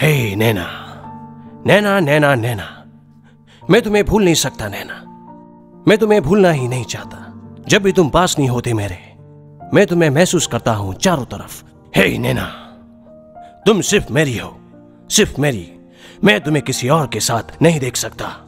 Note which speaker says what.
Speaker 1: हे नैना नैना नैना नैना मैं तुम्हें भूल नहीं सकता नैना मैं तुम्हें भूलना ही नहीं चाहता। जब भी तुम पास नहीं होते मेरे, मैं तुम्हें महसूस करता हूँ चारों तरफ़। हे नैना तुम सिर्फ़ मेरी हो। सिर्फ़ मेरी। मैं तुम्हें किसी और के साथ नहीं देख सकता।